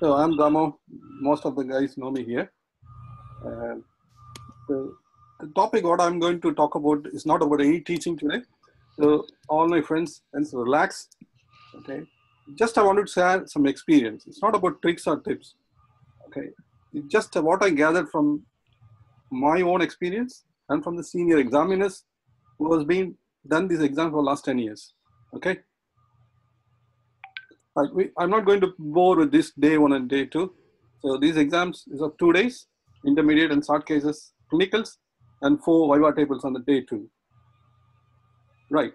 So I'm Dhamo. Most of the guys know me here. Uh, the, topic what I'm going to talk about is not about any teaching today. So all my friends, friends relax. Okay. Just I want to share some experience. It's not about tricks or tips. Okay. It's just what I gathered from my own experience and from the senior examiners who has been done this exam for last 10 years. Okay. Right, we, I'm not going to bore with this day one and day two. So these exams is of two days, intermediate and short cases, clinicals, and four Viva tables on the day two. Right.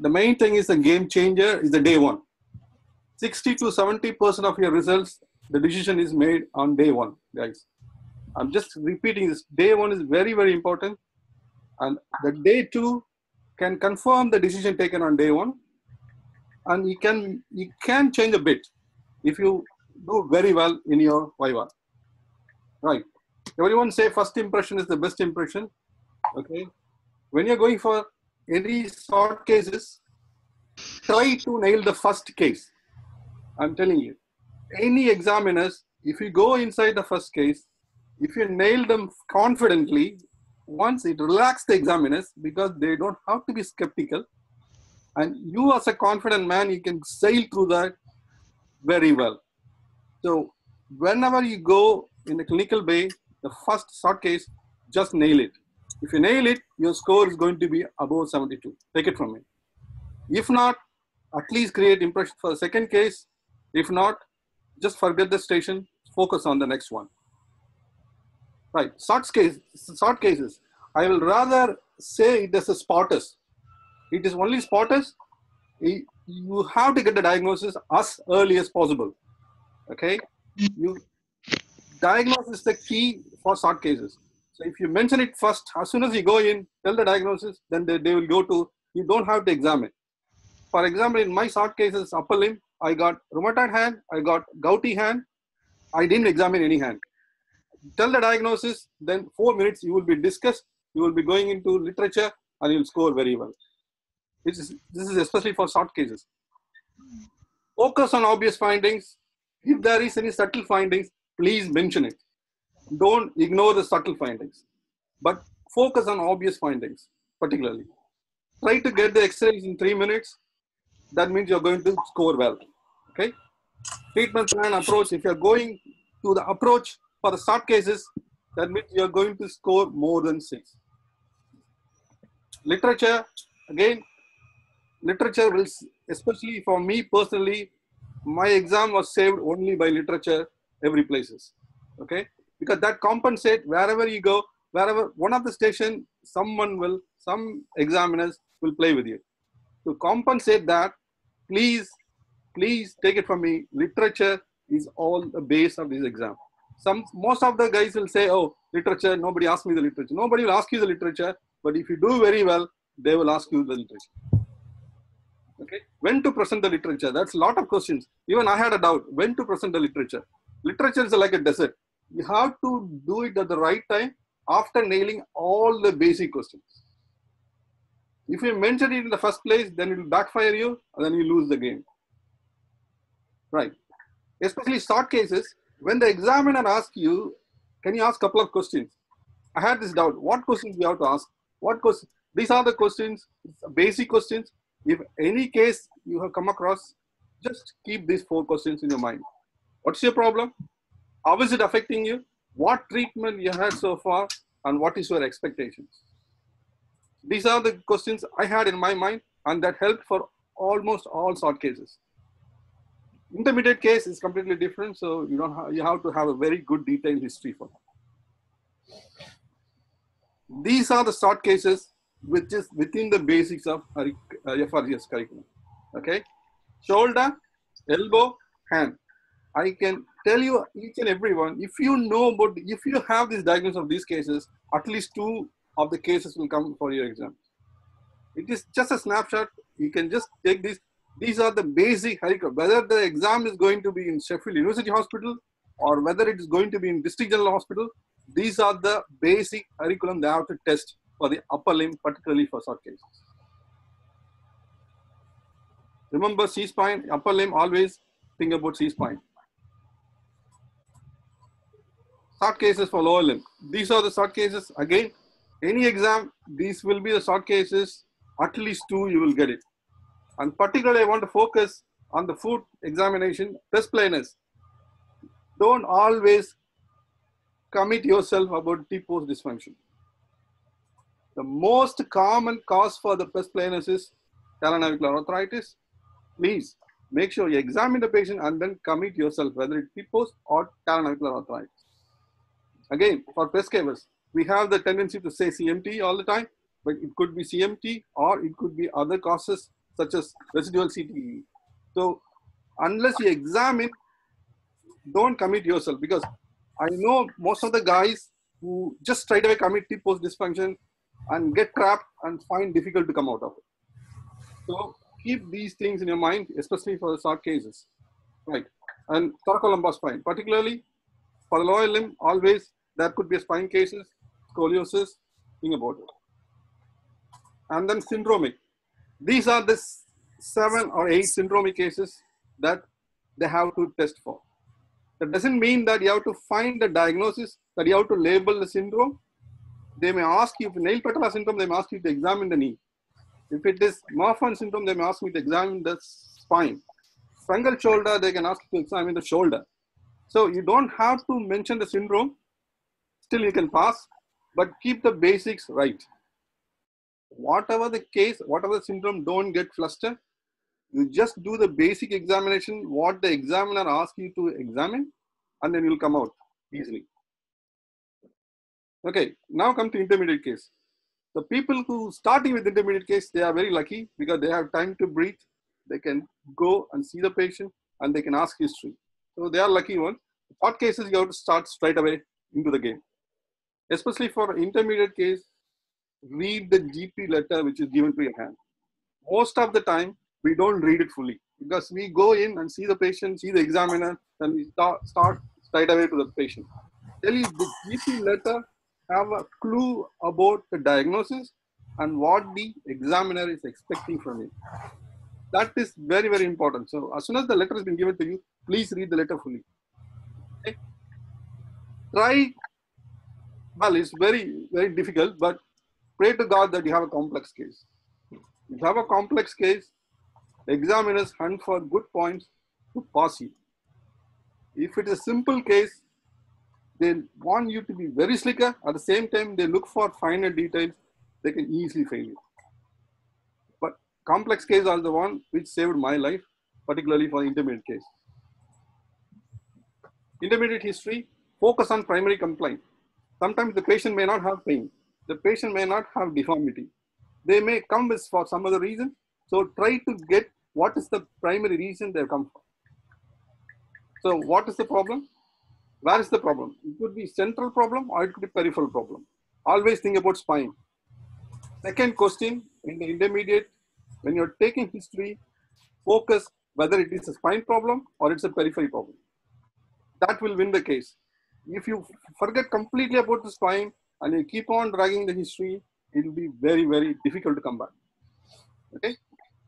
The main thing is the game changer is the day one. 60 to 70% of your results, the decision is made on day one, guys. I'm just repeating this. Day one is very, very important. And the day two can confirm the decision taken on day one. And you can you can change a bit if you do very well in your Viva. Right. Everyone say first impression is the best impression. Okay. When you're going for any short cases, try to nail the first case. I'm telling you. Any examiners, if you go inside the first case, if you nail them confidently, once it relax the examiners because they don't have to be skeptical. And you as a confident man, you can sail through that very well. So whenever you go in the clinical bay, the first short case, just nail it. If you nail it, your score is going to be above 72. Take it from me. If not, at least create impression for the second case. If not, just forget the station, focus on the next one. Right, short, case, short cases. I will rather say it is a spotters. It is only spotters. You have to get the diagnosis as early as possible. Okay, you diagnosis is the key for short cases. So if you mention it first, as soon as you go in, tell the diagnosis, then they, they will go to, you don't have to examine. For example, in my short cases, upper limb, I got rheumatoid hand, I got gouty hand, I didn't examine any hand. Tell the diagnosis, then four minutes you will be discussed, you will be going into literature and you'll score very well. This is, this is especially for short cases. Focus on obvious findings. If there is any subtle findings, please mention it. Don't ignore the subtle findings, but focus on obvious findings, particularly. Try to get the exercise in three minutes. That means you're going to score well. Okay. Treatment plan approach. If you're going to the approach for the short cases, that means you're going to score more than six. Literature, again, literature will, especially for me personally, my exam was saved only by literature every places. Okay, because that compensate wherever you go, wherever one of the station, someone will, some examiners will play with you. To compensate that, please, please take it from me. Literature is all the base of this exam. Some most of the guys will say, "Oh, literature." Nobody asked me the literature. Nobody will ask you the literature. But if you do very well, they will ask you the literature. When to present the literature? That's a lot of questions. Even I had a doubt when to present the literature. Literature is like a desert. You have to do it at the right time after nailing all the basic questions. If you mention it in the first place, then it will backfire you, and then you lose the game. Right. Especially short cases, when the examiner asks you, can you ask a couple of questions? I had this doubt. What questions we have to ask? What questions? These are the questions, basic questions. If any case you have come across, just keep these four questions in your mind. What's your problem? How is it affecting you? What treatment you had so far? And what is your expectations? These are the questions I had in my mind, and that helped for almost all sort cases. Intermediate case is completely different, so you don't have, you have to have a very good detailed history for that. These are the short cases which is within the basics of uh, FRCS curriculum. Okay, shoulder, elbow, hand. I can tell you each and everyone. If you know about, if you have this diagnosis of these cases, at least two of the cases will come for your exam. It is just a snapshot. You can just take this. These are the basic curriculum. Whether the exam is going to be in Sheffield University Hospital or whether it is going to be in District General Hospital, these are the basic curriculum they have to test for the upper limb, particularly for short cases. Remember C-spine, upper limb, always think about C-spine. Short cases for lower limb. These are the short cases. Again, any exam, these will be the short cases. At least two, you will get it. And particularly, I want to focus on the foot examination, pes planus. Don't always commit yourself about T-post dysfunction. The most common cause for the pes planus is talonavicular arthritis. Please make sure you examine the patient and then commit yourself, whether it be post or talonavicular arthritis. Again, for pes cavus, we have the tendency to say CMT all the time, but it could be CMT or it could be other causes such as residual CTE. So unless you examine, don't commit yourself because I know most of the guys who just straight away commit T-post dysfunction and get trapped and find difficult to come out of it. So keep these things in your mind, especially for the short cases, right? And thoracolumbar spine, particularly for the lower limb, always there could be a spine cases, scoliosis, think about it. And then syndromic. These are the seven or eight syndromic cases that they have to test for. That doesn't mean that you have to find the diagnosis, that you have to label the syndrome. They may ask you, if nail patella syndrome, they may ask you to examine the knee. If it is Marfan syndrome, they may ask me to examine the spine. Sprengel shoulder, they can ask you to examine the shoulder. So you don't have to mention the syndrome. Still you can pass, but keep the basics right. Whatever the case, whatever the syndrome, don't get flustered. You just do the basic examination, what the examiner asks you to examine, and then you'll come out easily. Okay, now come to intermediate case. The people who starting with intermediate case, they are very lucky because they have time to breathe. They can go and see the patient and they can ask history. So they are lucky ones. Short cases, you have to start straight away into the game. Especially for intermediate case, read the GP letter which is given to your hand. Most of the time, we don't read it fully because we go in and see the patient, see the examiner, and we start, start straight away to the patient. Tell you the GP letter have a clue about the diagnosis and what the examiner is expecting from you. That is very, very important. So as soon as the letter has been given to you, please read the letter fully. Okay? Try, well, it's very, very difficult, but pray to God that you have a complex case. If you have a complex case, examiners hunt for good points to pass you. If it is a simple case, they want you to be very slicker. At the same time, they look for finer details. They can easily fail you. But complex cases are the one which saved my life, particularly for intermediate case. Intermediate history, focus on primary complaint. Sometimes the patient may not have pain. The patient may not have deformity. They may come with for some other reason. So try to get what is the primary reason they come for. So what is the problem? Where is the problem? It could be central problem or it could be peripheral problem. Always think about spine. Second question in the intermediate, when you're taking history, focus whether it is a spine problem or it's a periphery problem. That will win the case. If you forget completely about the spine and you keep on dragging the history, it will be very, very difficult to come back. Okay.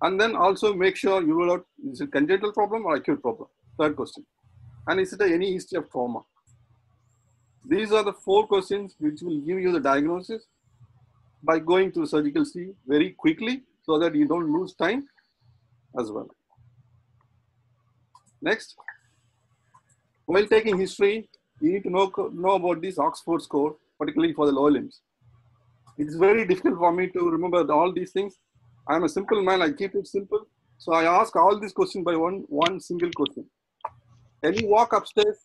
And then also make sure you rule out is it congenital problem or acute problem. Third question. And is it any history of trauma? These are the four questions which will give you the diagnosis by going to surgical sieve very quickly so that you don't lose time as well. Next, while taking history, you need to know, know about this Oxford score, particularly for the lower limbs. It's very difficult for me to remember all these things. I'm a simple man, I keep it simple. So I ask all these questions by one, one single question. Can you walk upstairs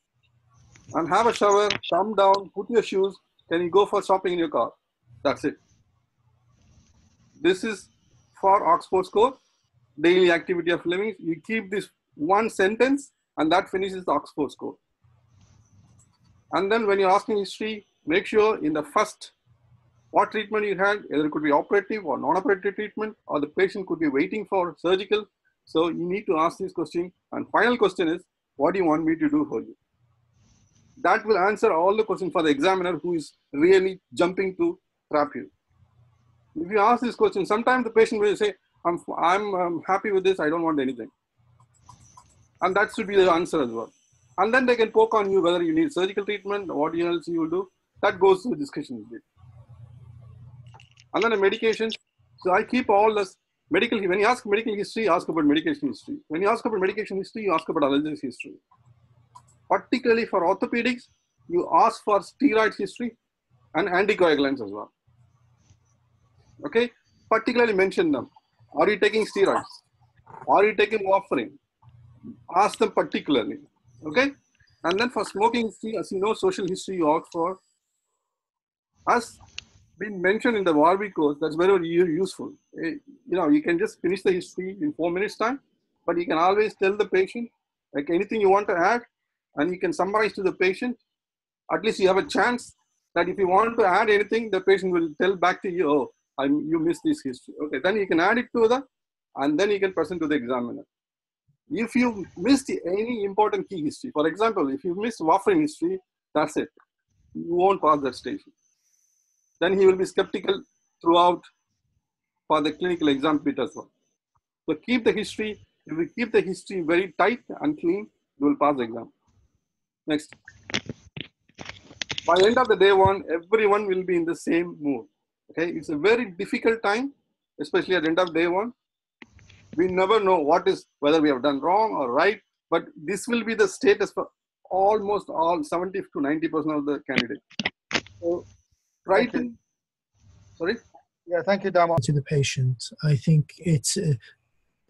and have a shower, come down, put your shoes, can you go for shopping in your car? That's it. This is for Oxford score, daily activity of living. You keep this one sentence and that finishes the Oxford score. And then when you're asking history, make sure in the first what treatment you had, either it could be operative or non-operative treatment, or the patient could be waiting for surgical. So you need to ask this question. And final question is, what do you want me to do for you? That will answer all the questions for the examiner who is really jumping to trap you. If you ask this question, sometimes the patient will say, I'm, I'm, I'm happy with this, I don't want anything. And that should be the answer as well. and then they can poke on you whether you need surgical treatment, what else you will do. That goes to the discussion. And then the medication. So I keep all this medical. When you ask medical history, ask about medication history. When you ask about medication history, you ask about allergies history. Particularly for orthopedics, you ask for steroid history and anticoagulants as well. Okay, particularly mention them. Are you taking steroids? Are you taking warfarin? Ask them particularly. Okay, and then for smoking, as you know, social history you ask for. As been mentioned in the Warwick course, that's very, very useful. Eh, you know, you can just finish the history in four minutes time, but you can always tell the patient like anything you want to add, and you can summarize to the patient. At least you have a chance that if you want to add anything, the patient will tell back to you, oh, I'm, you missed this history. Okay, then you can add it to the, and then you can present to the examiner. If you missed any important key history, for example, if you missed warfarin history, that's it. You won't pass that station then he will be skeptical throughout for the clinical exam bit as well. So keep the history. If we keep the history very tight and clean, you will pass the exam. Next. By end of the day one, everyone will be in the same mood. Okay, it's a very difficult time, especially at the end of day one. We never know what is whether we have done wrong or right, but this will be the status for almost all 70 to 90 percent of the candidates. So right in, sorry? Yeah thank you Dhamo. to the patient. I think it's uh,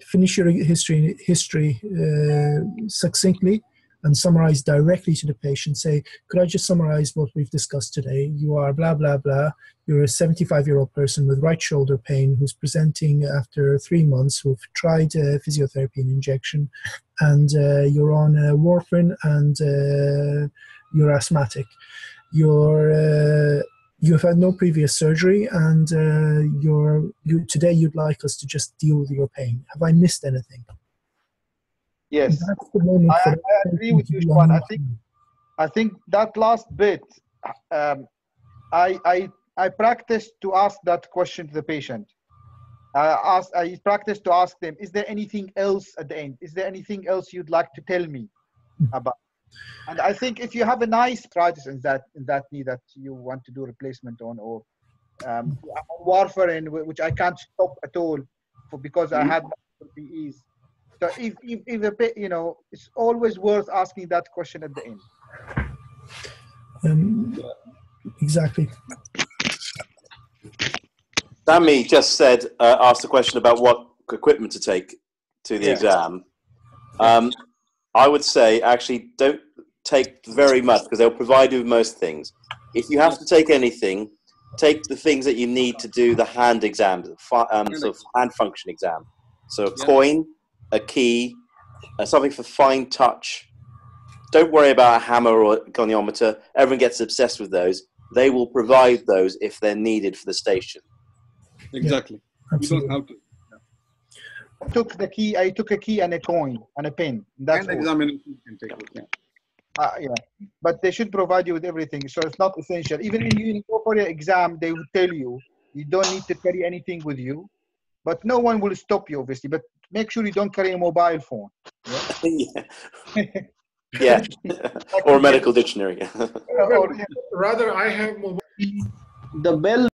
finish your history history uh, succinctly and summarize directly to the patient. Say could i just summarize what we've discussed today? You are blah blah blah. You're a 75 year old person with right shoulder pain who's presenting after three months who've tried uh, physiotherapy and injection and uh, you're on uh, warfarin and uh, you're asthmatic. You're uh, you have had no previous surgery and uh, you're you today you'd like us to just deal with your pain have i missed anything yes I, I, agree with you Juan. i think i think that last bit um, i i i practiced to ask that question to the patient I asked, I practiced to ask them, is there anything else at the end? Is there anything else you'd like to tell me hmm. about? And I think if you have a nice project in that in that knee that you want to do replacement on, or um, warfarin, which I can't stop at all, for because I had PEs. So if if, if a, you know, it's always worth asking that question at the end. Um, exactly. Sammy just said, uh, asked a question about what equipment to take to the yeah. exam. Um, I would say actually don't take very much because they'll provide you with most things. If you have to take anything, take the things that you need to do the hand exam, um, sort of hand function exam. So a yeah. coin, a key, uh, something for fine touch. Don't worry about a hammer or a goniometer. Everyone gets obsessed with those. They will provide those if they're needed for the station. Exactly. Yeah, you don't have to took the key. I took a key and a coin and a pen. That's and examination can take it. Yeah. Uh, yeah, but they should provide you with everything, so it's not essential. Even when you go for your exam, they will tell you you don't need to carry anything with you, but no one will stop you, obviously. But make sure you don't carry a mobile phone. Yeah. yeah. yeah. or a medical dictionary. rather, I have mobile. The bell